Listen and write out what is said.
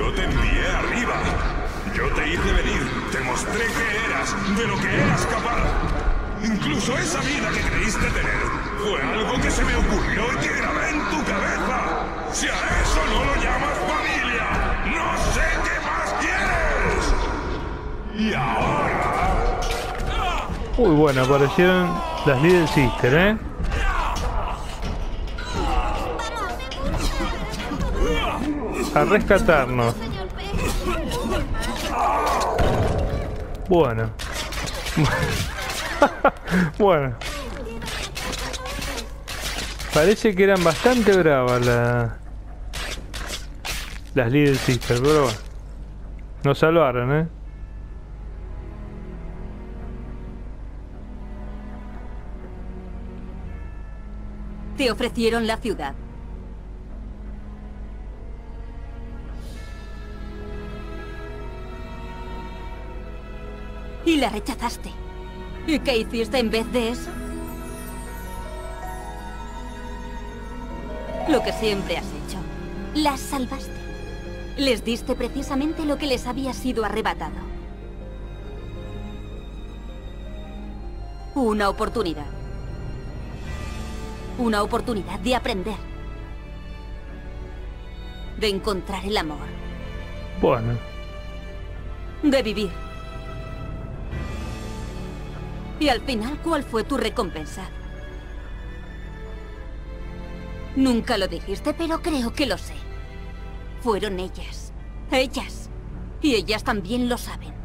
Yo te envié arriba. Yo te hice venir. Te mostré que eras, de lo que eras capaz. Incluso esa vida que creíste tener fue algo que se me ocurrió y que grabé en tu cabeza. Si a eso no lo llamas familia, no sé qué más quieres. Y ahora... Uy, bueno, aparecieron las Little Sister, ¿eh? A rescatarnos. Bueno. bueno. Parece que eran bastante bravas la... las Little Sister, pero bueno. Nos salvaron, ¿eh? Te ofrecieron la ciudad. Y la rechazaste. ¿Y qué hiciste en vez de eso? Lo que siempre has hecho. Las salvaste. Les diste precisamente lo que les había sido arrebatado. Una oportunidad. Una oportunidad de aprender. De encontrar el amor. Bueno. De vivir. Y al final, ¿cuál fue tu recompensa? Nunca lo dijiste, pero creo que lo sé. Fueron ellas. Ellas. Y ellas también lo saben.